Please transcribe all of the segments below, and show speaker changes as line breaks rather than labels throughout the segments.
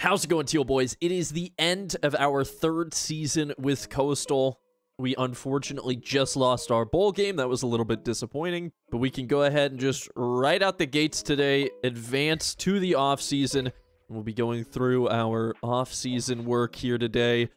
How's it going, Teal Boys? It is the end of our third season with Coastal. We unfortunately just lost our bowl game. That was a little bit disappointing, but we can go ahead and just right out the gates today, advance to the off season. We'll be going through our off season work here today.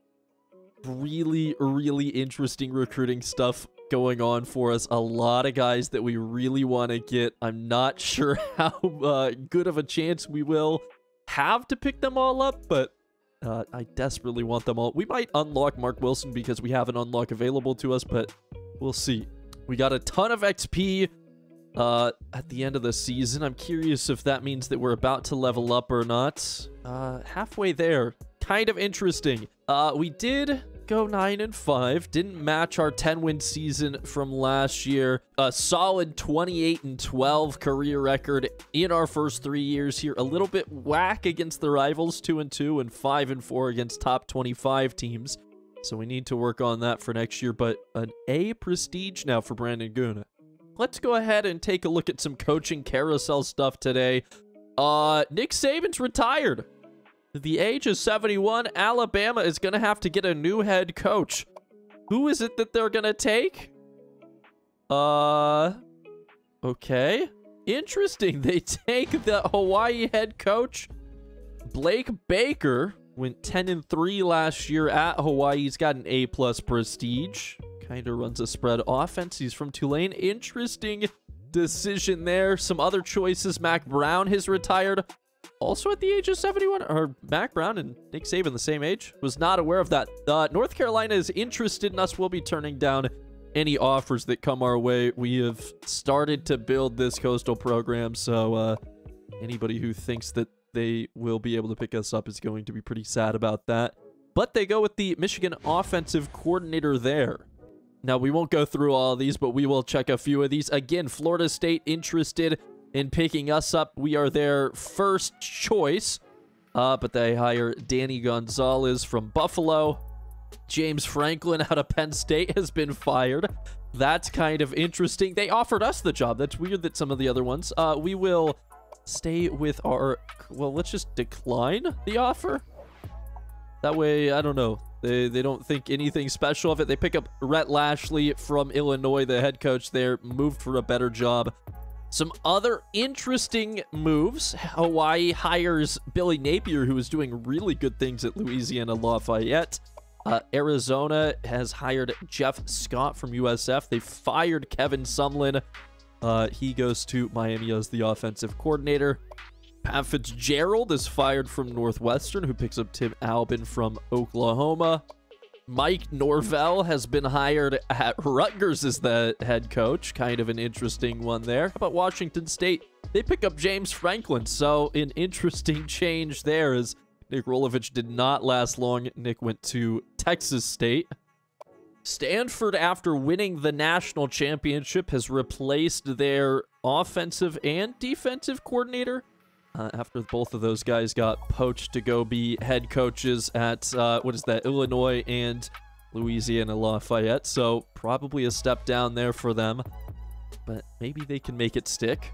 Really, really interesting recruiting stuff going on for us. A lot of guys that we really want to get. I'm not sure how uh, good of a chance we will have to pick them all up, but uh, I desperately want them all. We might unlock Mark Wilson because we have an unlock available to us, but we'll see. We got a ton of XP uh, at the end of the season. I'm curious if that means that we're about to level up or not. Uh, halfway there. Kind of interesting. Uh, we did go 9 and 5. Didn't match our 10 win season from last year. A solid 28 and 12 career record in our first 3 years here. A little bit whack against the rivals 2 and 2 and 5 and 4 against top 25 teams. So we need to work on that for next year, but an A prestige now for Brandon Guna. Let's go ahead and take a look at some coaching carousel stuff today. Uh, Nick Saban's retired the age of 71, Alabama is going to have to get a new head coach. Who is it that they're going to take? Uh, okay. Interesting. They take the Hawaii head coach, Blake Baker. Went 10 and 3 last year at Hawaii. He's got an A plus prestige. Kind of runs a spread offense. He's from Tulane. Interesting decision there. Some other choices. Mack Brown has retired also at the age of 71? or Mack Brown and Nick Saban the same age? Was not aware of that. Uh, North Carolina is interested in us. We'll be turning down any offers that come our way. We have started to build this coastal program, so uh, anybody who thinks that they will be able to pick us up is going to be pretty sad about that. But they go with the Michigan offensive coordinator there. Now, we won't go through all of these, but we will check a few of these. Again, Florida State interested in picking us up. We are their first choice, uh, but they hire Danny Gonzalez from Buffalo. James Franklin out of Penn State has been fired. That's kind of interesting. They offered us the job. That's weird that some of the other ones. Uh, we will stay with our... Well, let's just decline the offer. That way, I don't know. They, they don't think anything special of it. They pick up Rhett Lashlee from Illinois, the head coach there, moved for a better job. Some other interesting moves. Hawaii hires Billy Napier, who is doing really good things at Louisiana Lafayette. Uh, Arizona has hired Jeff Scott from USF. They fired Kevin Sumlin. Uh, he goes to Miami as the offensive coordinator. Pat Fitzgerald is fired from Northwestern, who picks up Tim Albin from Oklahoma. Mike Norvell has been hired at Rutgers as the head coach. Kind of an interesting one there. How about Washington State? They pick up James Franklin, so an interesting change there as Nick Rolovich did not last long. Nick went to Texas State. Stanford, after winning the national championship, has replaced their offensive and defensive coordinator uh, after both of those guys got poached to go be head coaches at, uh, what is that, Illinois and Louisiana Lafayette. So probably a step down there for them. But maybe they can make it stick.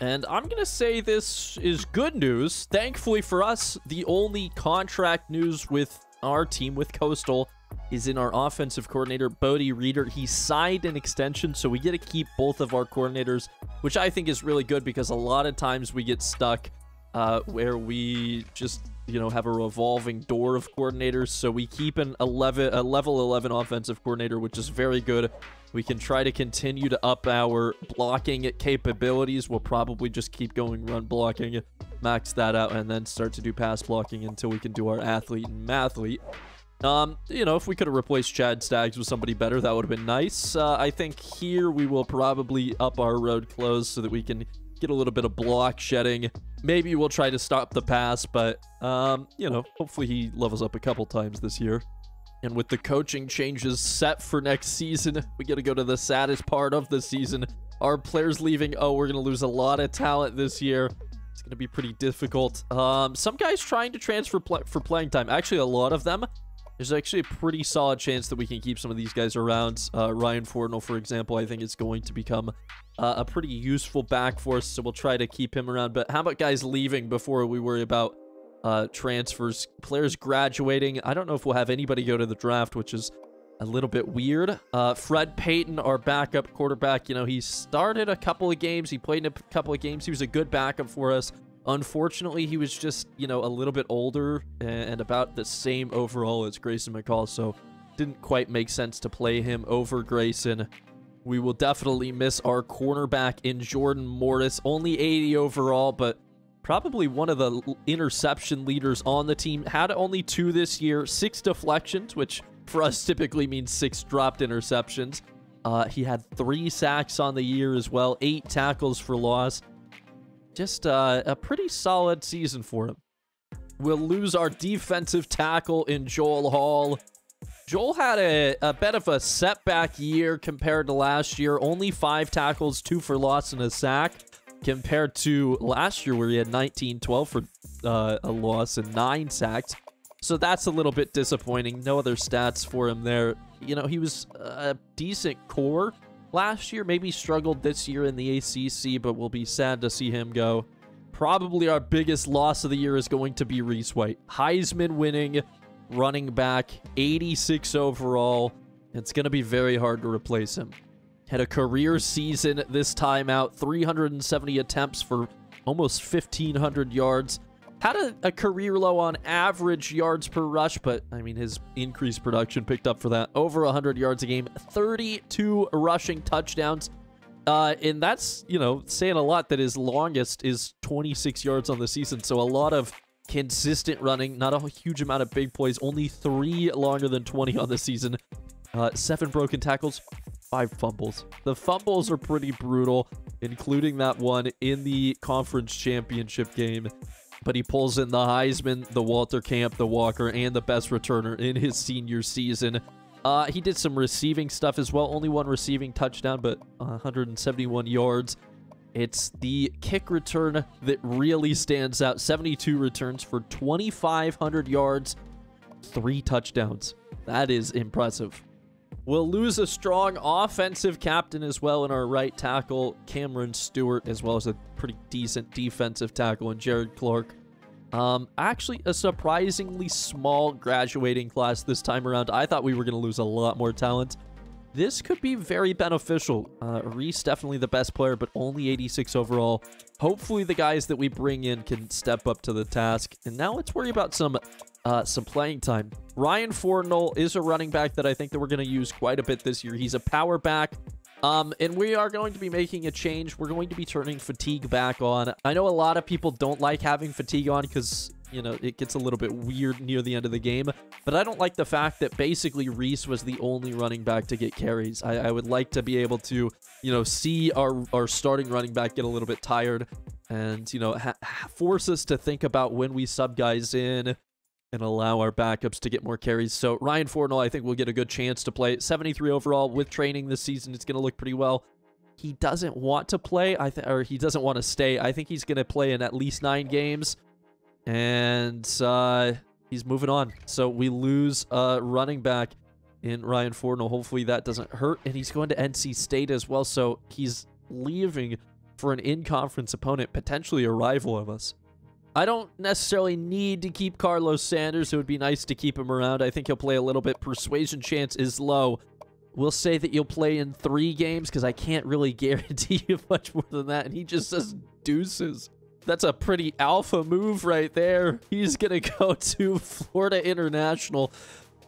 And I'm going to say this is good news. Thankfully for us, the only contract news with our team, with Coastal, is in our offensive coordinator, Bodie Reeder. He signed an extension, so we get to keep both of our coordinators, which I think is really good because a lot of times we get stuck uh, where we just, you know, have a revolving door of coordinators. So we keep an 11, a level 11 offensive coordinator, which is very good. We can try to continue to up our blocking capabilities. We'll probably just keep going run blocking, max that out, and then start to do pass blocking until we can do our athlete and mathlete. Um, you know, if we could have replaced Chad Staggs with somebody better, that would have been nice. Uh, I think here we will probably up our road close so that we can get a little bit of block shedding. Maybe we'll try to stop the pass, but, um, you know, hopefully he levels up a couple times this year. And with the coaching changes set for next season, we got to go to the saddest part of the season. Our players leaving. Oh, we're going to lose a lot of talent this year. It's going to be pretty difficult. Um, some guys trying to transfer pl for playing time. Actually, a lot of them there's actually a pretty solid chance that we can keep some of these guys around. Uh, Ryan Fortnell, for example, I think is going to become uh, a pretty useful back for us, so we'll try to keep him around. But how about guys leaving before we worry about uh, transfers, players graduating. I don't know if we'll have anybody go to the draft, which is a little bit weird. Uh, Fred Payton, our backup quarterback, you know, he started a couple of games. He played in a couple of games. He was a good backup for us. Unfortunately, he was just, you know, a little bit older and about the same overall as Grayson McCall, so didn't quite make sense to play him over Grayson. We will definitely miss our cornerback in Jordan Morris. Only 80 overall, but probably one of the interception leaders on the team. Had only two this year, six deflections, which for us typically means six dropped interceptions. Uh, he had three sacks on the year as well, eight tackles for loss. Just uh, a pretty solid season for him. We'll lose our defensive tackle in Joel Hall. Joel had a, a bit of a setback year compared to last year. Only five tackles, two for loss, and a sack. Compared to last year where he had 19, 12 for uh, a loss and nine sacks. So that's a little bit disappointing. No other stats for him there. You know, he was a decent core last year. Maybe struggled this year in the ACC, but we'll be sad to see him go. Probably our biggest loss of the year is going to be Reese White. Heisman winning running back, 86 overall. It's going to be very hard to replace him. Had a career season this time out, 370 attempts for almost 1,500 yards. Had a, a, career low on average yards per rush, but I mean, his increased production picked up for that. Over 100 yards a game, 32 rushing touchdowns. Uh, and that's, you know, saying a lot that his longest is 26 yards on the season. So a lot of consistent running, not a huge amount of big plays, only three longer than 20 on the season. Uh, seven broken tackles, five fumbles. The fumbles are pretty brutal, including that one in the conference championship game. But he pulls in the Heisman, the Walter Camp, the Walker, and the best returner in his senior season. Uh, he did some receiving stuff as well. Only one receiving touchdown, but 171 yards. It's the kick return that really stands out. 72 returns for 2,500 yards, three touchdowns. That is impressive. We'll lose a strong offensive captain as well in our right tackle, Cameron Stewart, as well as a pretty decent defensive tackle in Jared Clark. Um, actually, a surprisingly small graduating class this time around. I thought we were going to lose a lot more talent this could be very beneficial. Uh, Reese definitely the best player, but only 86 overall. Hopefully the guys that we bring in can step up to the task. And now let's worry about some uh, some playing time. Ryan Fortnell is a running back that I think that we're going to use quite a bit this year. He's a power back. Um, and we are going to be making a change. We're going to be turning fatigue back on. I know a lot of people don't like having fatigue on because you know, it gets a little bit weird near the end of the game. But I don't like the fact that basically Reese was the only running back to get carries. I, I would like to be able to, you know, see our, our starting running back get a little bit tired and, you know, force us to think about when we sub guys in and allow our backups to get more carries. So Ryan Fortnell, I think, will get a good chance to play. 73 overall with training this season. It's going to look pretty well. He doesn't want to play, I think, or he doesn't want to stay. I think he's going to play in at least nine games. And uh, he's moving on. So we lose a running back in Ryan Fortnell. Hopefully that doesn't hurt. And he's going to NC State as well. So he's leaving for an in-conference opponent, potentially a rival of us. I don't necessarily need to keep Carlos Sanders. It would be nice to keep him around. I think he'll play a little bit. Persuasion chance is low. We'll say that you'll play in three games because I can't really guarantee you much more than that. And he just says deuces. That's a pretty alpha move right there. He's going to go to Florida International.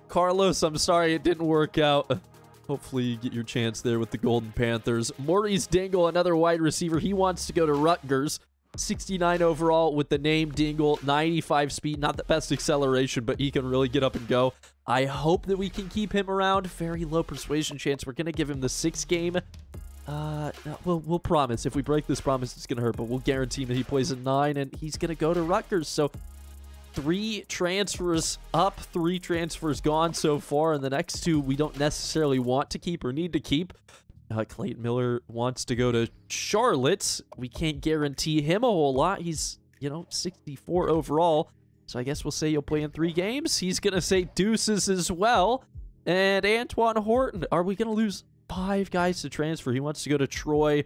Carlos, I'm sorry it didn't work out. Hopefully you get your chance there with the Golden Panthers. Maurice Dingle, another wide receiver. He wants to go to Rutgers. 69 overall with the name Dingle, 95 speed, not the best acceleration, but he can really get up and go. I hope that we can keep him around. Very low persuasion chance. We're going to give him the six game uh, we'll, we'll promise. If we break this promise, it's going to hurt, but we'll guarantee that he plays a 9, and he's going to go to Rutgers. So, three transfers up, three transfers gone so far, and the next two we don't necessarily want to keep or need to keep. Uh, Clayton Miller wants to go to Charlotte. We can't guarantee him a whole lot. He's, you know, 64 overall. So I guess we'll say he'll play in three games. He's going to say deuces as well. And Antoine Horton, are we going to lose five guys to transfer. He wants to go to Troy.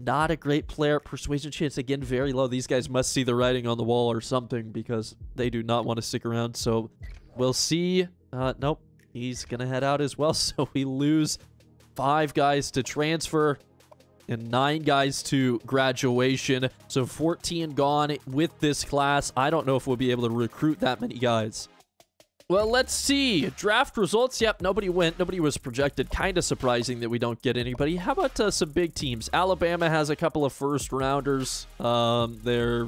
not a great player. Persuasion chance, again, very low. These guys must see the writing on the wall or something because they do not want to stick around. So we'll see. Uh, nope, he's going to head out as well. So we lose five guys to transfer and nine guys to graduation. So 14 gone with this class. I don't know if we'll be able to recruit that many guys. Well, let's see. Draft results. Yep, nobody went. Nobody was projected. Kind of surprising that we don't get anybody. How about uh, some big teams? Alabama has a couple of first rounders. Um, they're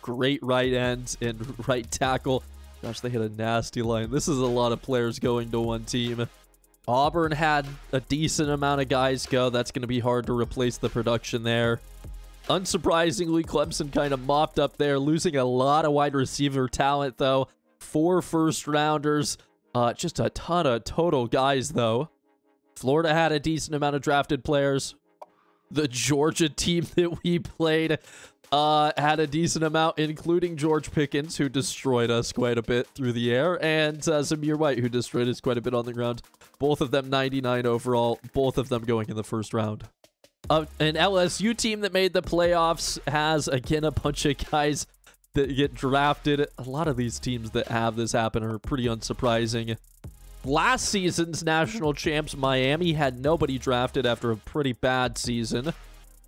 great right ends and right tackle. Gosh, they hit a nasty line. This is a lot of players going to one team. Auburn had a decent amount of guys go. That's going to be hard to replace the production there. Unsurprisingly, Clemson kind of mopped up there, losing a lot of wide receiver talent, though. Four first rounders, uh, just a ton of total guys, though. Florida had a decent amount of drafted players. The Georgia team that we played uh, had a decent amount, including George Pickens, who destroyed us quite a bit through the air, and uh, White, who destroyed us quite a bit on the ground. Both of them 99 overall, both of them going in the first round. Uh, an LSU team that made the playoffs has, again, a bunch of guys that get drafted. A lot of these teams that have this happen are pretty unsurprising. Last season's national champs, Miami, had nobody drafted after a pretty bad season.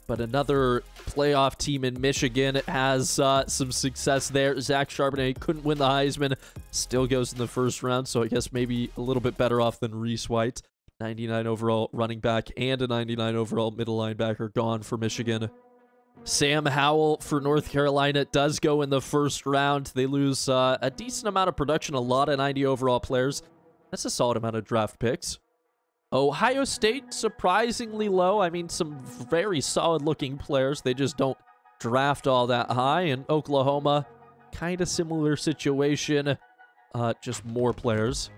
But another playoff team in Michigan has uh, some success there. Zach Charbonnet couldn't win the Heisman. Still goes in the first round, so I guess maybe a little bit better off than Reese White. 99 overall running back and a 99 overall middle linebacker gone for Michigan. Sam Howell for North Carolina does go in the first round. They lose uh, a decent amount of production, a lot of 90 overall players. That's a solid amount of draft picks. Ohio State, surprisingly low. I mean, some very solid looking players. They just don't draft all that high. And Oklahoma, kind of similar situation, uh, just more players.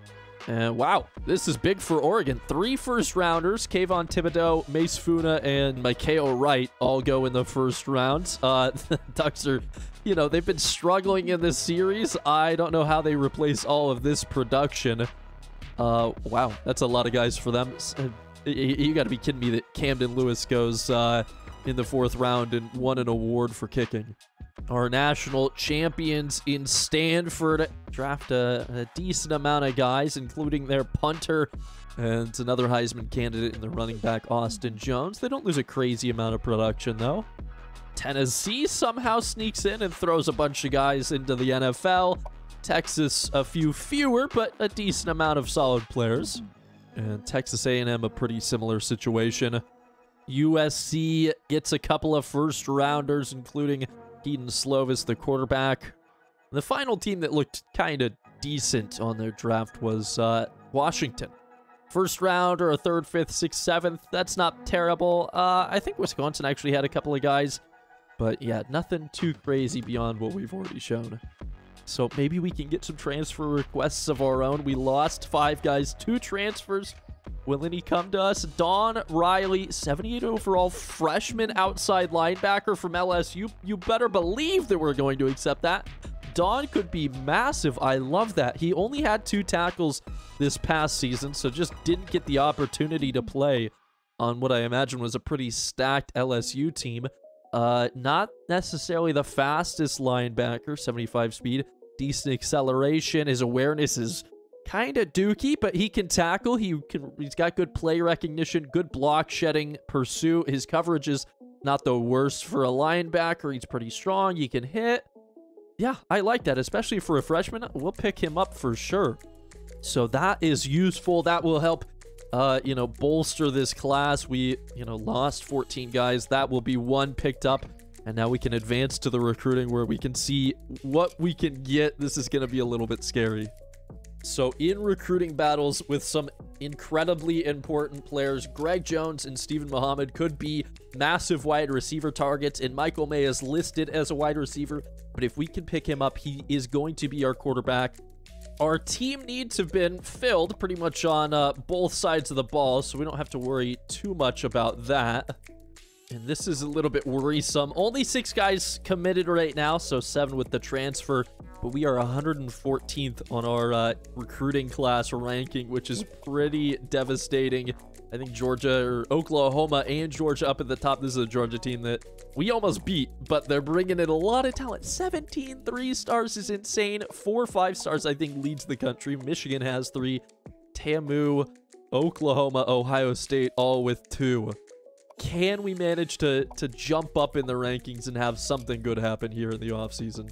And wow, this is big for Oregon. Three first rounders, Kayvon Thibodeaux, Mase Funa, and Mykael Wright all go in the first round. Uh, the Ducks are, you know, they've been struggling in this series. I don't know how they replace all of this production. Uh, wow, that's a lot of guys for them. Uh, you got to be kidding me that Camden Lewis goes uh, in the fourth round and won an award for kicking. Our national champions in Stanford draft a, a decent amount of guys, including their punter and another Heisman candidate in the running back, Austin Jones. They don't lose a crazy amount of production, though. Tennessee somehow sneaks in and throws a bunch of guys into the NFL. Texas, a few fewer, but a decent amount of solid players. And Texas A&M, a pretty similar situation. USC gets a couple of first rounders, including Kedon Slovis, the quarterback. The final team that looked kind of decent on their draft was uh, Washington. First round or a third, fifth, sixth, seventh. That's not terrible. Uh, I think Wisconsin actually had a couple of guys. But yeah, nothing too crazy beyond what we've already shown. So maybe we can get some transfer requests of our own. We lost five guys, two transfers. Will any come to us? Don Riley, 78 overall freshman outside linebacker from LSU. You better believe that we're going to accept that. Don could be massive. I love that. He only had two tackles this past season, so just didn't get the opportunity to play on what I imagine was a pretty stacked LSU team. Uh, not necessarily the fastest linebacker, 75 speed. Decent acceleration. His awareness is kind of dookie, but he can tackle. He can. He's got good play recognition, good block shedding, pursuit. His coverage is not the worst for a linebacker. He's pretty strong. He can hit. Yeah, I like that, especially for a freshman. We'll pick him up for sure. So that is useful. That will help uh, you know, bolster this class. We, you know, lost 14 guys. That will be one picked up. And now we can advance to the recruiting where we can see what we can get. This is going to be a little bit scary. So in recruiting battles with some incredibly important players, Greg Jones and Stephen Muhammad could be massive wide receiver targets, and Michael May is listed as a wide receiver. But if we can pick him up, he is going to be our quarterback. Our team needs have been filled pretty much on uh, both sides of the ball, so we don't have to worry too much about that. And this is a little bit worrisome. Only six guys committed right now, so seven with the transfer. But we are 114th on our uh, recruiting class ranking, which is pretty devastating I think Georgia or Oklahoma and Georgia up at the top. This is a Georgia team that we almost beat, but they're bringing in a lot of talent. 17 three stars is insane. Four five stars, I think, leads the country. Michigan has three. TAMU, Oklahoma, Ohio State, all with two. Can we manage to, to jump up in the rankings and have something good happen here in the offseason?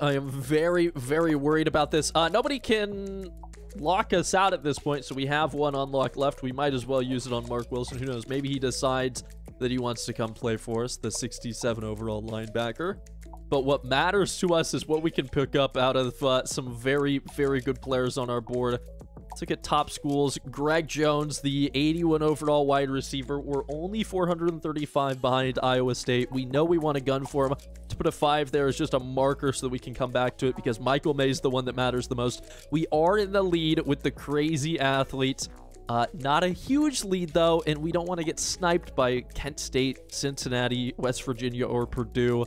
I am very, very worried about this. Uh, nobody can lock us out at this point, so we have one unlock left. We might as well use it on Mark Wilson. Who knows? Maybe he decides that he wants to come play for us, the 67 overall linebacker. But what matters to us is what we can pick up out of uh, some very, very good players on our board. Let's look at top schools. Greg Jones, the 81 overall wide receiver. We're only 435 behind Iowa State. We know we want a gun for him. To put a five there is just a marker so that we can come back to it because Michael May is the one that matters the most. We are in the lead with the crazy athletes. Uh, not a huge lead, though, and we don't want to get sniped by Kent State, Cincinnati, West Virginia, or Purdue.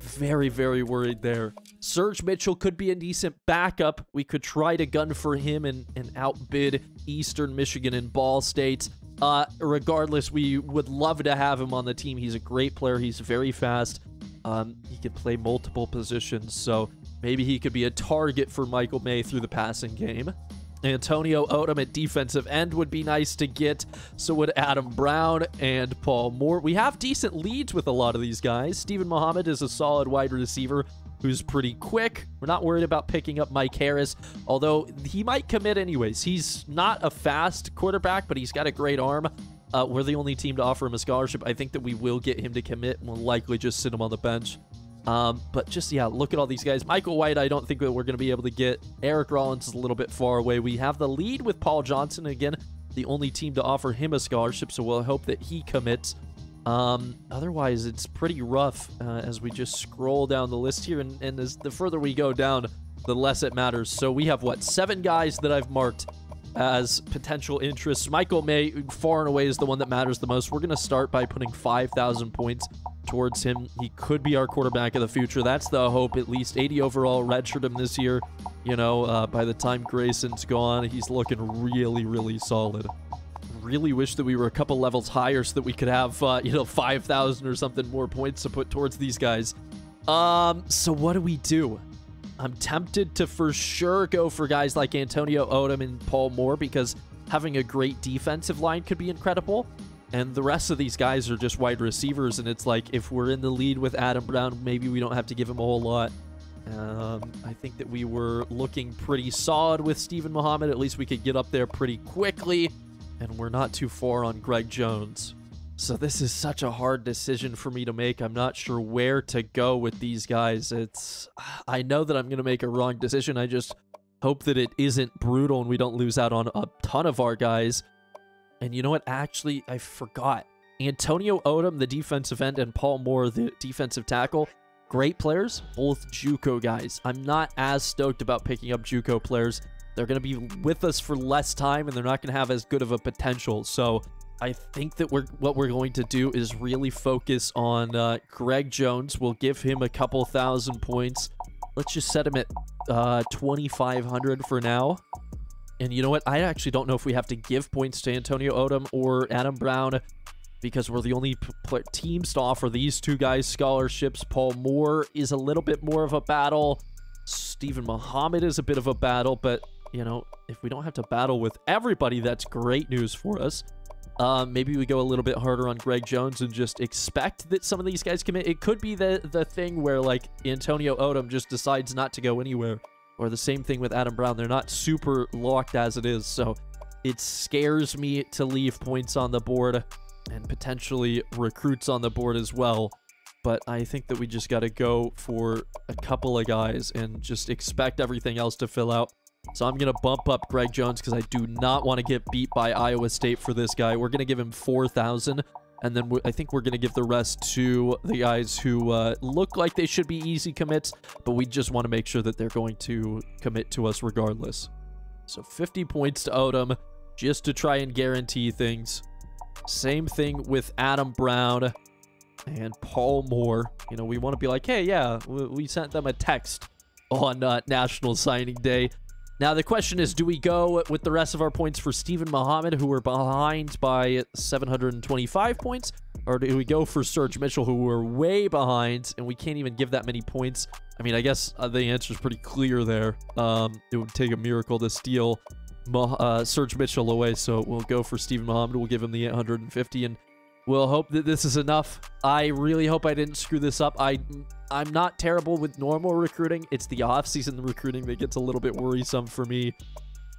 Very, very worried there. Serge Mitchell could be a decent backup. We could try to gun for him and, and outbid Eastern Michigan and Ball State. Uh, regardless, we would love to have him on the team. He's a great player. He's very fast. Um, he can play multiple positions, so maybe he could be a target for Michael May through the passing game. Antonio Odom at defensive end would be nice to get. So would Adam Brown and Paul Moore. We have decent leads with a lot of these guys. Stephen Muhammad is a solid wide receiver who's pretty quick. We're not worried about picking up Mike Harris, although he might commit anyways. He's not a fast quarterback, but he's got a great arm. Uh, we're the only team to offer him a scholarship. I think that we will get him to commit. We'll likely just sit him on the bench. Um, but just, yeah, look at all these guys. Michael White, I don't think that we're going to be able to get. Eric Rollins is a little bit far away. We have the lead with Paul Johnson. Again, the only team to offer him a scholarship, so we'll hope that he commits. Um, otherwise, it's pretty rough uh, as we just scroll down the list here. And, and as the further we go down, the less it matters. So we have, what, seven guys that I've marked as potential interests. Michael May, far and away, is the one that matters the most. We're going to start by putting 5,000 points towards him. He could be our quarterback of the future. That's the hope, at least. 80 overall, redshirt him this year. You know, uh, by the time Grayson's gone, he's looking really, really solid really wish that we were a couple levels higher so that we could have, uh, you know, 5,000 or something more points to put towards these guys. Um, so what do we do? I'm tempted to for sure go for guys like Antonio Odom and Paul Moore because having a great defensive line could be incredible. And the rest of these guys are just wide receivers, and it's like if we're in the lead with Adam Brown, maybe we don't have to give him a whole lot. Um, I think that we were looking pretty solid with Stephen Muhammad. At least we could get up there pretty quickly and we're not too far on Greg Jones. So this is such a hard decision for me to make. I'm not sure where to go with these guys. It's I know that I'm going to make a wrong decision. I just hope that it isn't brutal and we don't lose out on a ton of our guys. And you know what? Actually, I forgot. Antonio Odom, the defensive end, and Paul Moore, the defensive tackle. Great players, both JUCO guys. I'm not as stoked about picking up JUCO players they're going to be with us for less time and they're not going to have as good of a potential. So I think that we're what we're going to do is really focus on uh, Greg Jones. We'll give him a couple thousand points. Let's just set him at uh, 2,500 for now. And you know what? I actually don't know if we have to give points to Antonio Odom or Adam Brown because we're the only teams to offer these two guys scholarships. Paul Moore is a little bit more of a battle. Stephen Muhammad is a bit of a battle, but you know, if we don't have to battle with everybody, that's great news for us. Um, maybe we go a little bit harder on Greg Jones and just expect that some of these guys commit. It could be the the thing where like Antonio Odom just decides not to go anywhere, or the same thing with Adam Brown. They're not super locked as it is, so it scares me to leave points on the board and potentially recruits on the board as well. But I think that we just got to go for a couple of guys and just expect everything else to fill out. So I'm going to bump up Greg Jones because I do not want to get beat by Iowa State for this guy. We're going to give him 4,000. And then I think we're going to give the rest to the guys who uh, look like they should be easy commits, but we just want to make sure that they're going to commit to us regardless. So 50 points to Odom just to try and guarantee things. Same thing with Adam Brown and Paul Moore. You know, we want to be like, hey, yeah, we sent them a text on uh, National Signing Day. Now, the question is, do we go with the rest of our points for Stephen Muhammad, who were behind by 725 points, or do we go for Serge Mitchell, who were way behind, and we can't even give that many points? I mean, I guess uh, the answer is pretty clear there. Um, it would take a miracle to steal uh, Serge Mitchell away, so we'll go for Stephen Muhammad. We'll give him the 850, and we'll hope that this is enough. I really hope I didn't screw this up. I, I'm not terrible with normal recruiting. It's the off-season recruiting that gets a little bit worrisome for me.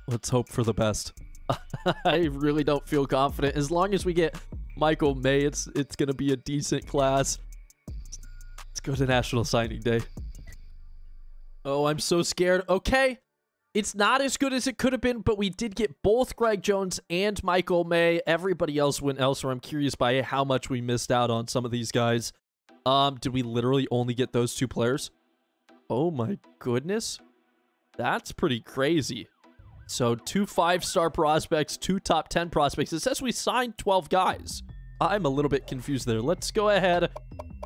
Let's hope for the best. I really don't feel confident. As long as we get Michael May, it's it's going to be a decent class. Let's go to National Signing Day. Oh, I'm so scared. Okay. It's not as good as it could have been, but we did get both Greg Jones and Michael May. Everybody else went elsewhere. I'm curious by how much we missed out on some of these guys. Um, did we literally only get those two players? Oh my goodness. That's pretty crazy. So two five-star prospects, two top 10 prospects. It says we signed 12 guys. I'm a little bit confused there. Let's go ahead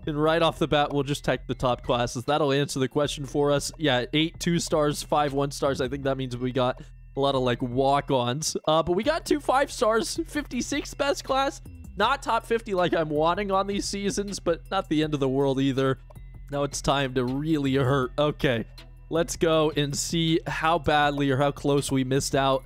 and right off the bat, we'll just take the top classes. That'll answer the question for us. Yeah, eight two stars, five one stars. I think that means we got a lot of like walk-ons. Uh, but we got two five stars, 56 best class. Not top 50 like I'm wanting on these seasons, but not the end of the world either. Now it's time to really hurt. Okay, let's go and see how badly or how close we missed out.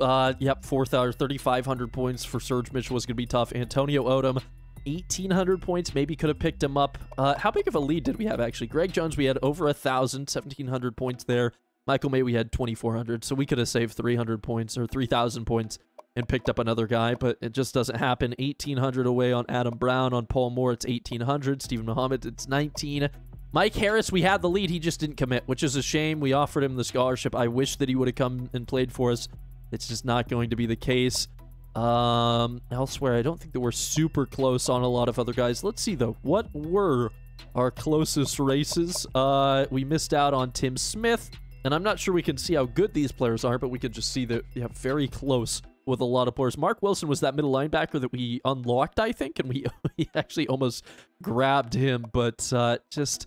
Uh, yep, 4,000, 3,500 points for Serge Mitchell was going to be tough. Antonio Odom, 1,800 points. Maybe could have picked him up. Uh, how big of a lead did we have, actually? Greg Jones, we had over 1,000, 1,700 points there. Michael May, we had 2,400, so we could have saved 300 points or 3,000 points and picked up another guy, but it just doesn't happen. 1,800 away on Adam Brown. On Paul Moore, it's 1,800. Stephen Muhammad, it's 19. Mike Harris, we had the lead. He just didn't commit, which is a shame. We offered him the scholarship. I wish that he would have come and played for us. It's just not going to be the case. Um, elsewhere, I don't think that we're super close on a lot of other guys. Let's see, though. What were our closest races? Uh, we missed out on Tim Smith, and I'm not sure we can see how good these players are, but we can just see that yeah, very close with a lot of players. Mark Wilson was that middle linebacker that we unlocked, I think, and we, we actually almost grabbed him, but uh, just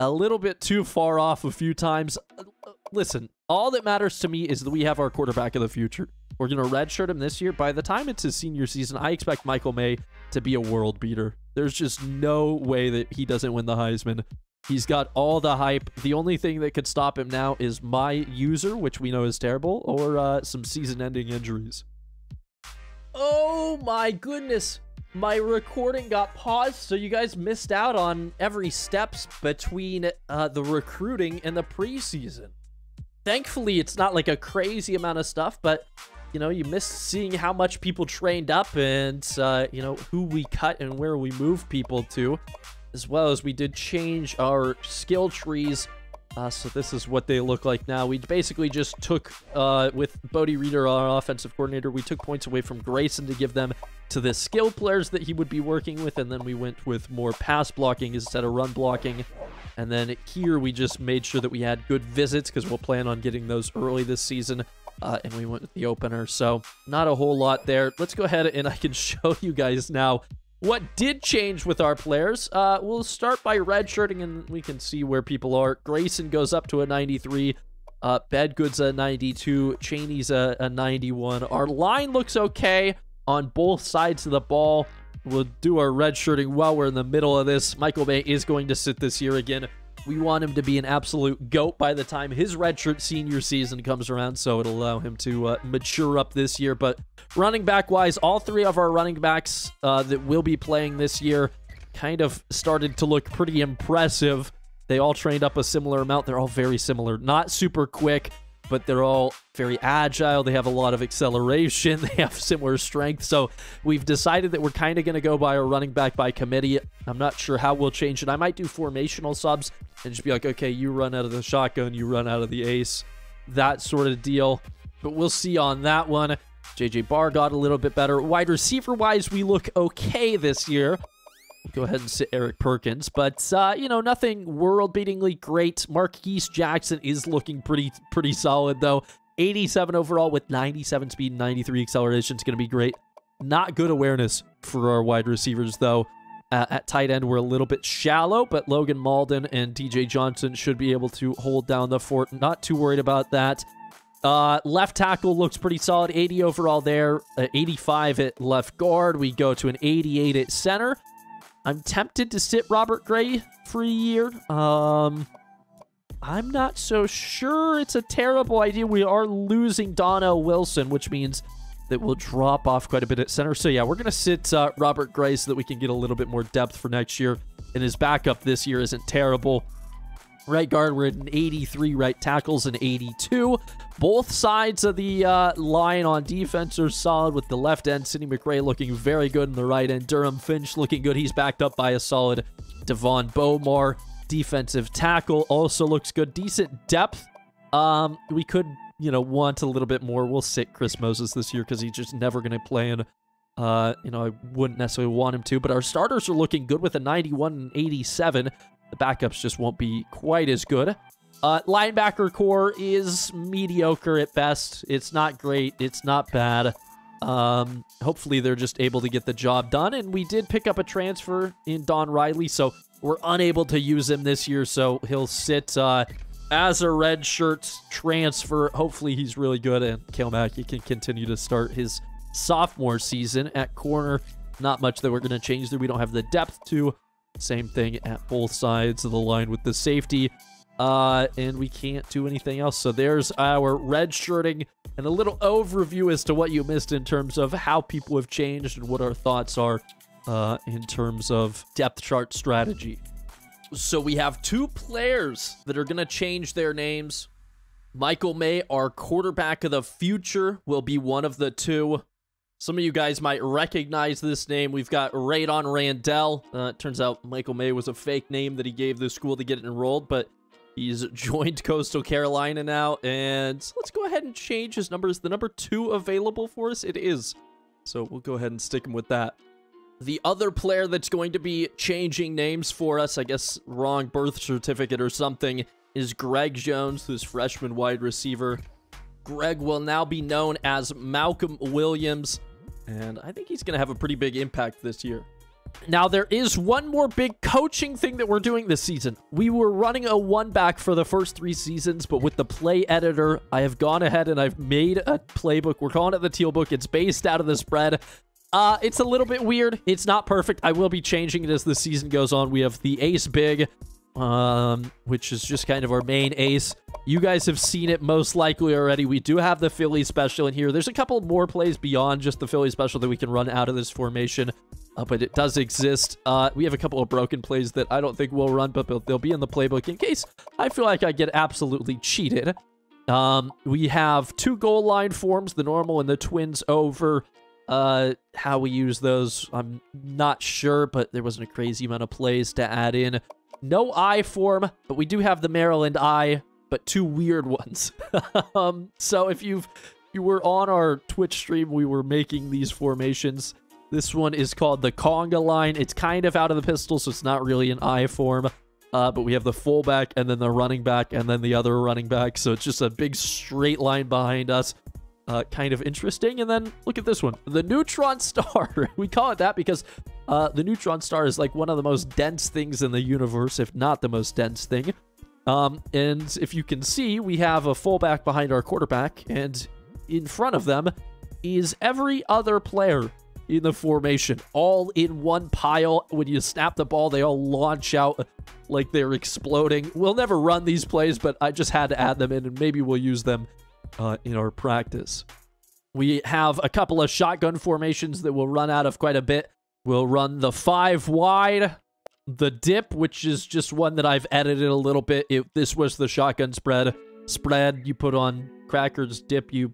a little bit too far off a few times. Uh, listen, all that matters to me is that we have our quarterback of the future. We're going to redshirt him this year. By the time it's his senior season, I expect Michael May to be a world beater. There's just no way that he doesn't win the Heisman. He's got all the hype. The only thing that could stop him now is my user, which we know is terrible, or uh, some season-ending injuries. Oh my goodness. My recording got paused, so you guys missed out on every steps between uh, the recruiting and the preseason. Thankfully, it's not like a crazy amount of stuff, but you know, you miss seeing how much people trained up and, uh, you know, who we cut and where we move people to, as well as we did change our skill trees uh, so this is what they look like now. We basically just took, uh, with Bodie Reeder, our offensive coordinator, we took points away from Grayson to give them to the skill players that he would be working with, and then we went with more pass blocking instead of run blocking. And then here we just made sure that we had good visits because we'll plan on getting those early this season. Uh, and we went with the opener. So not a whole lot there. Let's go ahead and I can show you guys now what did change with our players? Uh, we'll start by redshirting, and we can see where people are. Grayson goes up to a 93. Uh, Bedgood's a 92. Cheney's a, a 91. Our line looks okay on both sides of the ball. We'll do our redshirting while we're in the middle of this. Michael May is going to sit this year again. We want him to be an absolute GOAT by the time his redshirt senior season comes around, so it'll allow him to uh, mature up this year. But running back wise, all three of our running backs uh, that will be playing this year kind of started to look pretty impressive. They all trained up a similar amount. They're all very similar. Not super quick, but they're all very agile. They have a lot of acceleration. They have similar strength. So we've decided that we're kind of going to go by a running back by committee. I'm not sure how we'll change it. I might do formational subs and just be like, okay, you run out of the shotgun, you run out of the ace, that sort of deal. But we'll see on that one. JJ Barr got a little bit better. Wide receiver wise, we look okay this year go ahead and sit Eric Perkins. But, uh, you know, nothing world-beatingly great. Marquise Jackson is looking pretty pretty solid, though. 87 overall with 97 speed, 93 acceleration is going to be great. Not good awareness for our wide receivers, though. Uh, at tight end, we're a little bit shallow, but Logan Malden and DJ Johnson should be able to hold down the fort. Not too worried about that. Uh, left tackle looks pretty solid. 80 overall there. Uh, 85 at left guard. We go to an 88 at center. I'm tempted to sit Robert Gray for a year. Um, I'm not so sure it's a terrible idea. We are losing Donnell Wilson, which means that we'll drop off quite a bit at center. So yeah, we're going to sit uh, Robert Gray so that we can get a little bit more depth for next year. And his backup this year isn't terrible. Right guard, we're at an 83. Right tackles an 82. Both sides of the uh, line on defense are solid with the left end. Sidney McRae looking very good in the right end. Durham Finch looking good. He's backed up by a solid Devon Bomar. Defensive tackle also looks good. Decent depth. Um, we could, you know, want a little bit more. We'll sit Chris Moses this year because he's just never going to play in uh, you know, I wouldn't necessarily want him to, but our starters are looking good with a 91 and 87. The backups just won't be quite as good. Uh, linebacker core is mediocre at best. It's not great. It's not bad. Um, hopefully they're just able to get the job done. And we did pick up a transfer in Don Riley, so we're unable to use him this year. So he'll sit uh, as a red shirt transfer. Hopefully he's really good, and Kale Mackey can continue to start his sophomore season at corner. Not much that we're going to change there. We don't have the depth to. Same thing at both sides of the line with the safety. Uh, and we can't do anything else. So there's our red shirting and a little overview as to what you missed in terms of how people have changed and what our thoughts are uh, in terms of depth chart strategy. So we have two players that are going to change their names. Michael May, our quarterback of the future, will be one of the two. Some of you guys might recognize this name. We've got Radon Randell. Uh, it turns out Michael May was a fake name that he gave the school to get it enrolled, but he's joined Coastal Carolina now. And let's go ahead and change his numbers. The number two available for us? It is. So we'll go ahead and stick him with that. The other player that's going to be changing names for us, I guess wrong birth certificate or something, is Greg Jones, who's freshman wide receiver. Greg will now be known as Malcolm Williams, and I think he's going to have a pretty big impact this year. Now, there is one more big coaching thing that we're doing this season. We were running a one back for the first three seasons, but with the play editor, I have gone ahead and I've made a playbook. We're calling it the Teal Book. It's based out of the spread. Uh, it's a little bit weird. It's not perfect. I will be changing it as the season goes on. We have the ace big, um, which is just kind of our main ace. You guys have seen it most likely already. We do have the Philly special in here. There's a couple more plays beyond just the Philly special that we can run out of this formation, uh, but it does exist. Uh, we have a couple of broken plays that I don't think we'll run, but they'll be in the playbook in case I feel like I get absolutely cheated. Um, we have two goal line forms, the normal and the twins over. Uh, how we use those, I'm not sure, but there wasn't a crazy amount of plays to add in. No I form, but we do have the Maryland I, but two weird ones. um, so if you've you were on our Twitch stream, we were making these formations. This one is called the conga line. It's kind of out of the pistol, so it's not really an I form. Uh, but we have the fullback and then the running back and then the other running back. So it's just a big straight line behind us. Uh, kind of interesting. And then look at this one. The neutron star. we call it that because uh, the neutron star is like one of the most dense things in the universe, if not the most dense thing. Um, and if you can see, we have a fullback behind our quarterback, and in front of them is every other player in the formation, all in one pile. When you snap the ball, they all launch out like they're exploding. We'll never run these plays, but I just had to add them in, and maybe we'll use them uh, in our practice. We have a couple of shotgun formations that we'll run out of quite a bit. We'll run the five wide the dip, which is just one that I've edited a little bit. It, this was the shotgun spread. Spread you put on crackers, dip you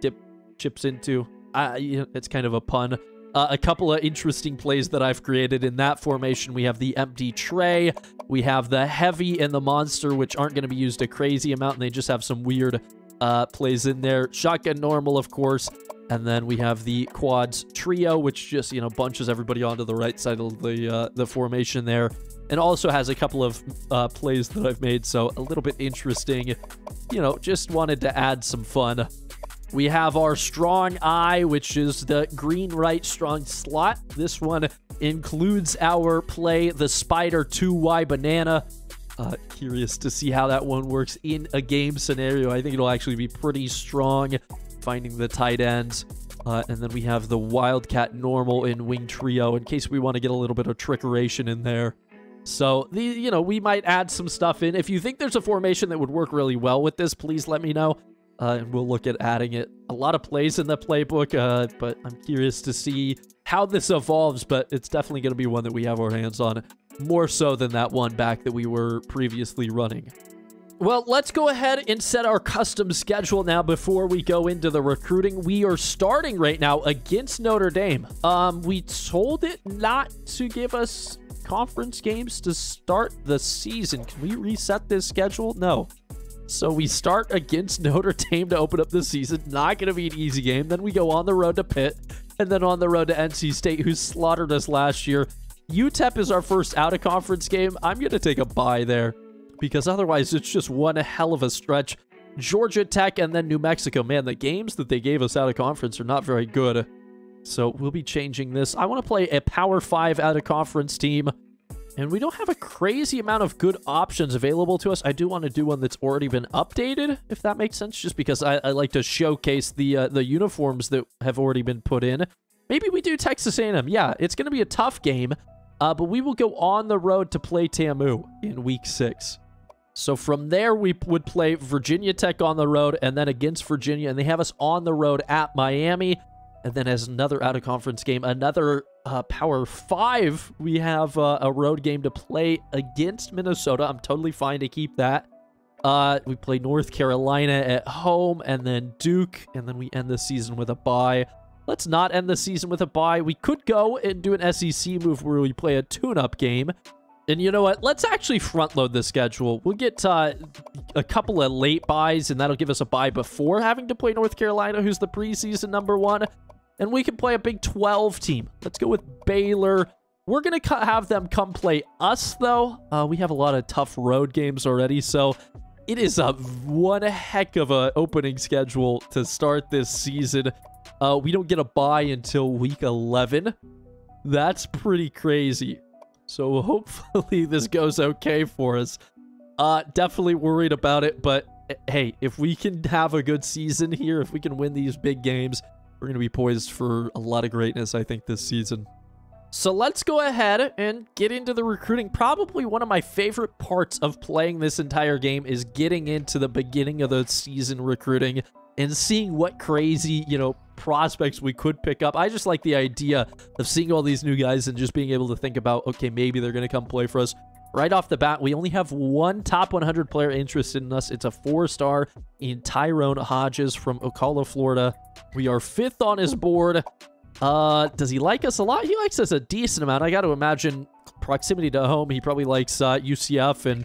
dip chips into. Uh, it's kind of a pun. Uh, a couple of interesting plays that I've created in that formation. We have the empty tray. We have the heavy and the monster, which aren't going to be used a crazy amount, and they just have some weird uh, plays in there. Shotgun normal, of course. And then we have the quads trio, which just, you know, bunches everybody onto the right side of the, uh, the formation there. And also has a couple of uh, plays that I've made, so a little bit interesting. You know, just wanted to add some fun. We have our strong I, which is the green right strong slot. This one includes our play, the Spider 2Y Banana. Uh, curious to see how that one works in a game scenario. I think it'll actually be pretty strong finding the tight ends. Uh, and then we have the Wildcat normal in Wing Trio in case we want to get a little bit of trickeration in there. So, the you know, we might add some stuff in. If you think there's a formation that would work really well with this, please let me know. Uh, and we'll look at adding it. A lot of plays in the playbook, uh, but I'm curious to see how this evolves, but it's definitely going to be one that we have our hands on, more so than that one back that we were previously running. Well, let's go ahead and set our custom schedule now before we go into the recruiting. We are starting right now against Notre Dame. Um, we told it not to give us conference games to start the season. Can we reset this schedule? No. So we start against Notre Dame to open up the season. Not going to be an easy game. Then we go on the road to Pitt and then on the road to NC State, who slaughtered us last year. UTEP is our first out-of-conference game. I'm going to take a bye there because otherwise it's just one hell of a stretch. Georgia Tech and then New Mexico. Man, the games that they gave us out of conference are not very good. So we'll be changing this. I want to play a Power 5 out of conference team. And we don't have a crazy amount of good options available to us. I do want to do one that's already been updated, if that makes sense, just because I, I like to showcase the uh, the uniforms that have already been put in. Maybe we do Texas A&M. Yeah, it's going to be a tough game, uh, but we will go on the road to play TAMU in week six. So from there, we would play Virginia Tech on the road and then against Virginia, and they have us on the road at Miami. And then as another out-of-conference game, another uh, Power 5, we have uh, a road game to play against Minnesota. I'm totally fine to keep that. Uh, we play North Carolina at home and then Duke, and then we end the season with a bye. Let's not end the season with a bye. We could go and do an SEC move where we play a tune-up game and you know what? Let's actually front load the schedule. We'll get uh, a couple of late byes, and that'll give us a bye before having to play North Carolina, who's the preseason number one. And we can play a Big 12 team. Let's go with Baylor. We're going to have them come play us, though. Uh, we have a lot of tough road games already, so it is a one heck of a opening schedule to start this season. Uh, we don't get a bye until week 11. That's pretty crazy. So hopefully this goes okay for us. Uh, definitely worried about it, but eh, hey, if we can have a good season here, if we can win these big games, we're going to be poised for a lot of greatness, I think, this season. So let's go ahead and get into the recruiting. Probably one of my favorite parts of playing this entire game is getting into the beginning of the season recruiting and seeing what crazy, you know, prospects we could pick up. I just like the idea of seeing all these new guys and just being able to think about, okay, maybe they're going to come play for us. Right off the bat, we only have one top 100 player interested in us. It's a four-star in Tyrone Hodges from Ocala, Florida. We are fifth on his board. Uh, does he like us a lot? He likes us a decent amount. I got to imagine proximity to home. He probably likes uh, UCF and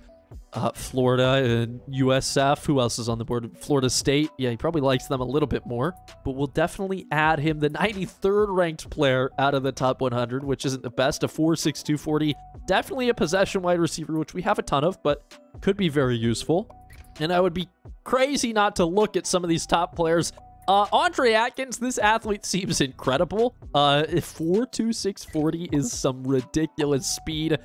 uh, Florida and USF. Who else is on the board? Of Florida State. Yeah, he probably likes them a little bit more. But we'll definitely add him the 93rd ranked player out of the top 100, which isn't the best. A 4.6 240. Definitely a possession wide receiver, which we have a ton of, but could be very useful. And I would be crazy not to look at some of these top players. Uh, Andre Atkins, this athlete seems incredible. Uh, 4.2640 is some ridiculous speed.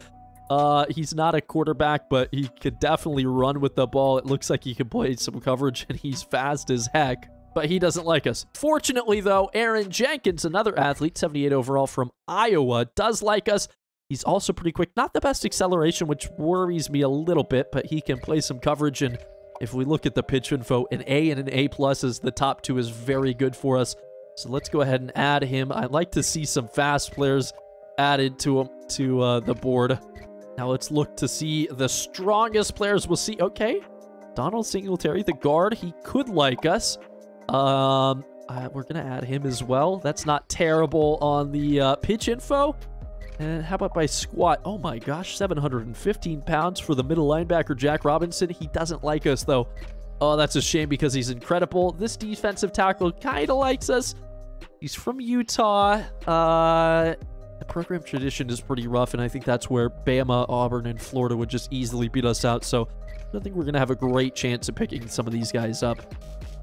Uh, he's not a quarterback, but he could definitely run with the ball. It looks like he can play some coverage, and he's fast as heck. But he doesn't like us. Fortunately, though, Aaron Jenkins, another athlete, 78 overall from Iowa, does like us. He's also pretty quick. Not the best acceleration, which worries me a little bit, but he can play some coverage. And if we look at the pitch info, an A and an A plus is the top two is very good for us. So let's go ahead and add him. I'd like to see some fast players added to him to uh, the board. Now let's look to see the strongest players. We'll see. Okay. Donald Singletary, the guard. He could like us. Um, uh, we're going to add him as well. That's not terrible on the uh, pitch info. And how about by squat? Oh my gosh, 715 pounds for the middle linebacker, Jack Robinson. He doesn't like us, though. Oh, that's a shame because he's incredible. This defensive tackle kind of likes us. He's from Utah. Uh, the program tradition is pretty rough, and I think that's where Bama, Auburn, and Florida would just easily beat us out. So I think we're going to have a great chance of picking some of these guys up.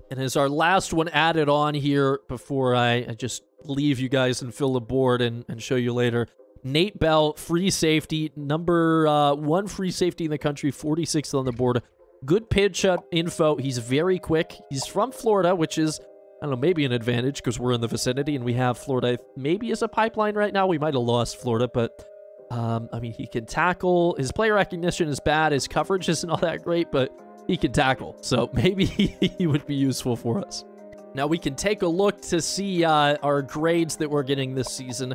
And as our last one added on here before I, I just leave you guys and fill the board and, and show you later, Nate Bell, free safety, number uh, one free safety in the country, 46th on the board. Good pitch info. He's very quick. He's from Florida, which is, I don't know, maybe an advantage because we're in the vicinity and we have Florida maybe as a pipeline right now. We might have lost Florida, but um, I mean, he can tackle. His player recognition is bad. His coverage isn't all that great, but he can tackle. So maybe he would be useful for us. Now we can take a look to see uh, our grades that we're getting this season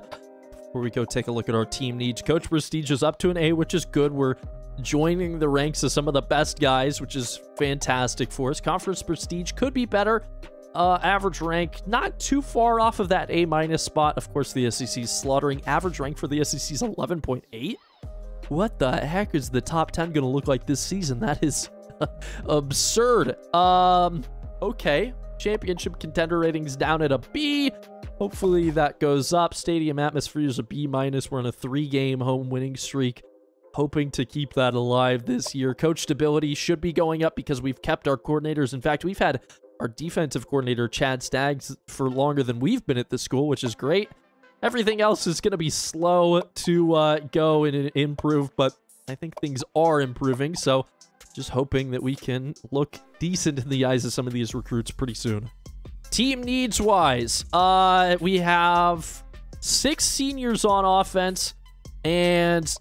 before we go take a look at our team needs. Coach Prestige is up to an A, which is good. We're joining the ranks of some of the best guys, which is fantastic for us. Conference Prestige could be better. Uh, average rank, not too far off of that A minus spot. Of course, the SEC is slaughtering. Average rank for the SEC is 11.8. What the heck is the top 10 going to look like this season? That is absurd. Um, okay. Championship contender ratings down at a B. Hopefully that goes up. Stadium atmosphere is a B minus. We're on a three game home winning streak. Hoping to keep that alive this year. Coach stability should be going up because we've kept our coordinators. In fact, we've had our defensive coordinator, Chad Staggs, for longer than we've been at the school, which is great. Everything else is going to be slow to uh, go and improve, but I think things are improving. So just hoping that we can look decent in the eyes of some of these recruits pretty soon. Team needs wise, uh, we have six seniors on offense and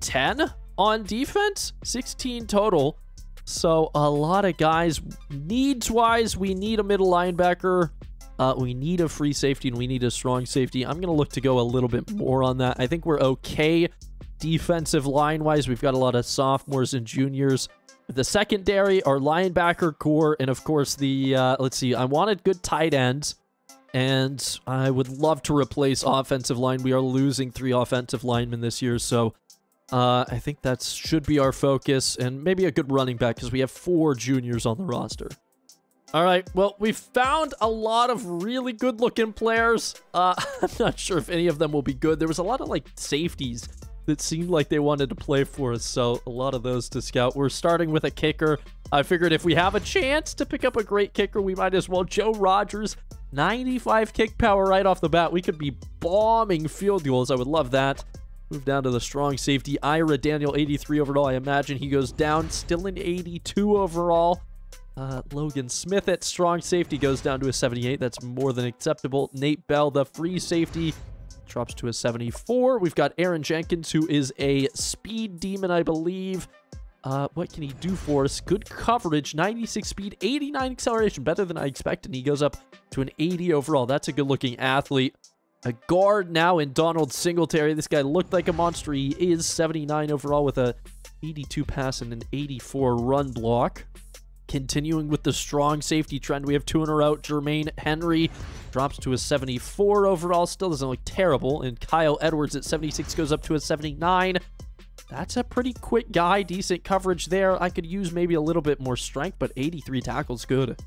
10 on defense, 16 total. So a lot of guys. Needs wise, we need a middle linebacker. Uh, we need a free safety and we need a strong safety. I'm going to look to go a little bit more on that. I think we're okay defensive line wise. We've got a lot of sophomores and juniors the secondary, our linebacker corps, and of course the, uh, let's see, I wanted good tight ends, and I would love to replace offensive line. We are losing three offensive linemen this year, so uh, I think that should be our focus, and maybe a good running back, because we have four juniors on the roster. All right, well, we found a lot of really good-looking players. Uh, I'm not sure if any of them will be good. There was a lot of, like, safeties that seemed like they wanted to play for us. So a lot of those to scout. We're starting with a kicker. I figured if we have a chance to pick up a great kicker, we might as well. Joe Rogers, 95 kick power right off the bat. We could be bombing field goals. I would love that. Move down to the strong safety. Ira Daniel, 83 overall. I imagine he goes down. Still in 82 overall. Uh, Logan Smith at strong safety goes down to a 78. That's more than acceptable. Nate Bell, the free safety, drops to a 74. We've got Aaron Jenkins, who is a speed demon, I believe. Uh, what can he do for us? Good coverage, 96 speed, 89 acceleration, better than I expected. And he goes up to an 80 overall. That's a good-looking athlete. A guard now in Donald Singletary. This guy looked like a monster. He is 79 overall with a 82 pass and an 84 run block. Continuing with the strong safety trend, we have two in a row. Jermaine Henry drops to a 74 overall. Still doesn't look terrible. And Kyle Edwards at 76 goes up to a 79. That's a pretty quick guy. Decent coverage there. I could use maybe a little bit more strength, but 83 tackles good.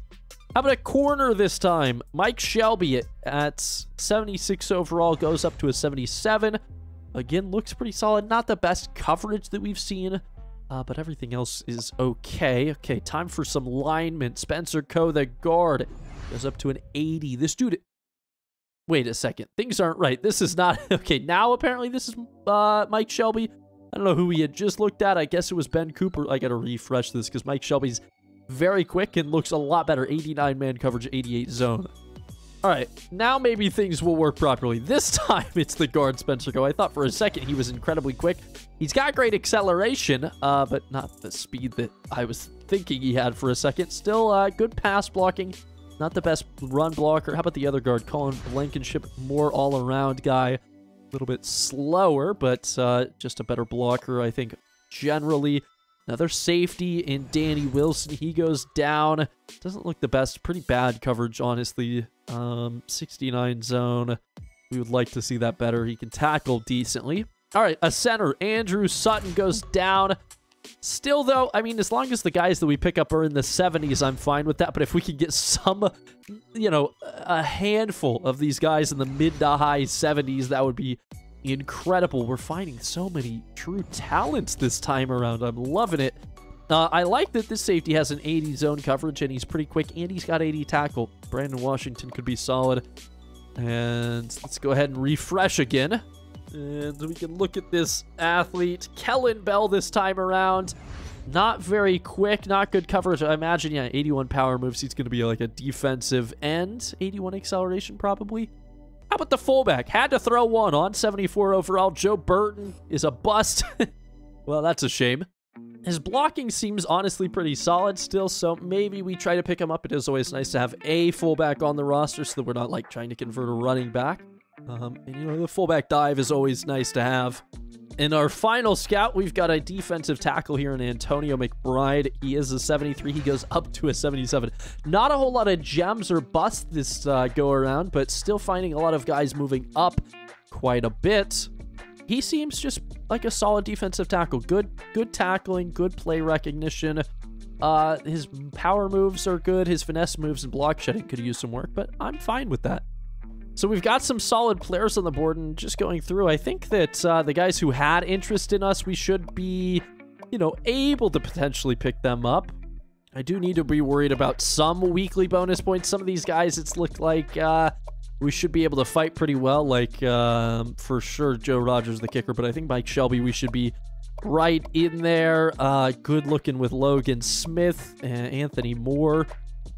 How about a corner this time? Mike Shelby at 76 overall goes up to a 77. Again, looks pretty solid. Not the best coverage that we've seen uh, but everything else is okay. Okay, time for some linemen. Spencer Coe, the guard, goes up to an 80. This dude... Wait a second. Things aren't right. This is not... Okay, now apparently this is uh, Mike Shelby. I don't know who we had just looked at. I guess it was Ben Cooper. I got to refresh this because Mike Shelby's very quick and looks a lot better. 89 man coverage, 88 zone. All right, now maybe things will work properly. This time it's the guard Spencer Go. I thought for a second he was incredibly quick. He's got great acceleration, uh, but not the speed that I was thinking he had for a second. Still uh, good pass blocking. Not the best run blocker. How about the other guard, Colin Blankenship? More all-around guy. A little bit slower, but uh, just a better blocker, I think, generally. Another safety in Danny Wilson. He goes down. Doesn't look the best. Pretty bad coverage, honestly. Um, 69 zone. We would like to see that better. He can tackle decently. All right, a center. Andrew Sutton goes down. Still, though, I mean, as long as the guys that we pick up are in the 70s, I'm fine with that. But if we can get some, you know, a handful of these guys in the mid to high 70s, that would be incredible. We're finding so many true talents this time around. I'm loving it. Uh, I like that this safety has an 80 zone coverage and he's pretty quick and he's got 80 tackle. Brandon Washington could be solid. And let's go ahead and refresh again. And we can look at this athlete, Kellen Bell, this time around. Not very quick, not good coverage. I imagine, yeah, 81 power moves. He's going to be like a defensive end. 81 acceleration, probably. How about the fullback? Had to throw one on 74 overall. Joe Burton is a bust. well, that's a shame. His blocking seems honestly pretty solid still, so maybe we try to pick him up. It is always nice to have a fullback on the roster so that we're not like trying to convert a running back. Um, and you know, the fullback dive is always nice to have. In our final scout, we've got a defensive tackle here in Antonio McBride. He is a 73. He goes up to a 77. Not a whole lot of gems or busts this uh, go around, but still finding a lot of guys moving up quite a bit. He seems just like a solid defensive tackle. Good, good tackling, good play recognition. Uh, his power moves are good. His finesse moves and block shedding could use some work, but I'm fine with that. So we've got some solid players on the board, and just going through, I think that uh, the guys who had interest in us, we should be, you know, able to potentially pick them up. I do need to be worried about some weekly bonus points. Some of these guys, it's looked like uh, we should be able to fight pretty well. Like, um, for sure, Joe Rogers, the kicker, but I think Mike Shelby, we should be right in there. Uh, good looking with Logan Smith and Anthony Moore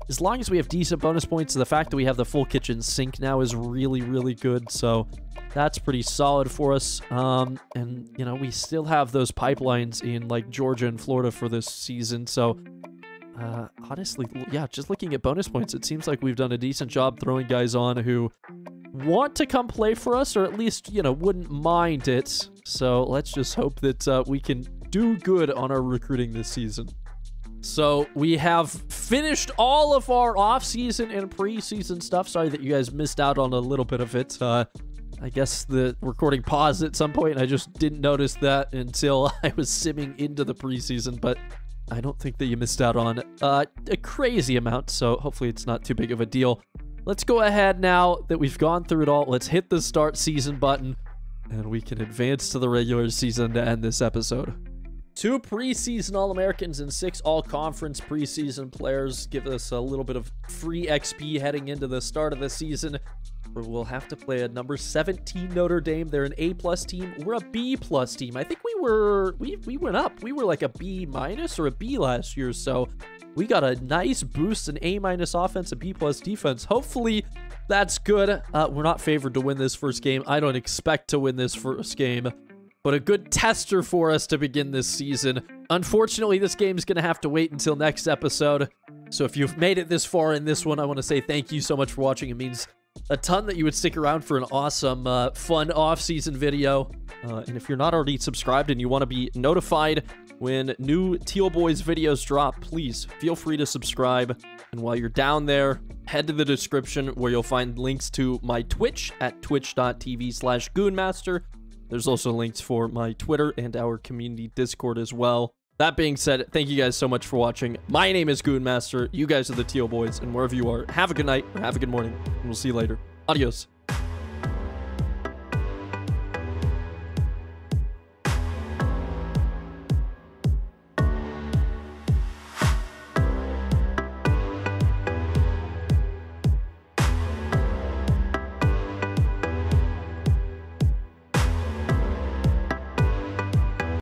as long as we have decent bonus points, the fact that we have the full kitchen sink now is really, really good. So that's pretty solid for us. Um, and, you know, we still have those pipelines in, like, Georgia and Florida for this season. So, uh, honestly, yeah, just looking at bonus points, it seems like we've done a decent job throwing guys on who want to come play for us, or at least, you know, wouldn't mind it. So let's just hope that uh, we can do good on our recruiting this season. So we have finished all of our off-season and preseason stuff. Sorry that you guys missed out on a little bit of it. Uh, I guess the recording paused at some point, and I just didn't notice that until I was simming into the preseason. But I don't think that you missed out on uh, a crazy amount, so hopefully it's not too big of a deal. Let's go ahead now that we've gone through it all. Let's hit the start season button, and we can advance to the regular season to end this episode. Two preseason All Americans and six All Conference preseason players give us a little bit of free XP heading into the start of the season. We'll have to play a number 17 Notre Dame. They're an A plus team. We're a B plus team. I think we were we we went up. We were like a B minus or a B last year. So we got a nice boost in A minus offense and B plus defense. Hopefully that's good. Uh, we're not favored to win this first game. I don't expect to win this first game but a good tester for us to begin this season. Unfortunately, this game is going to have to wait until next episode. So if you've made it this far in this one, I want to say thank you so much for watching. It means a ton that you would stick around for an awesome, uh, fun off-season video. Uh, and if you're not already subscribed and you want to be notified when new Teal Boys videos drop, please feel free to subscribe. And while you're down there, head to the description where you'll find links to my Twitch at twitch.tv slash goonmaster there's also links for my Twitter and our community Discord as well. That being said, thank you guys so much for watching. My name is Goonmaster. You guys are the Teal Boys, and wherever you are, have a good night or have a good morning, and we'll see you later. Adios.